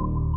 you.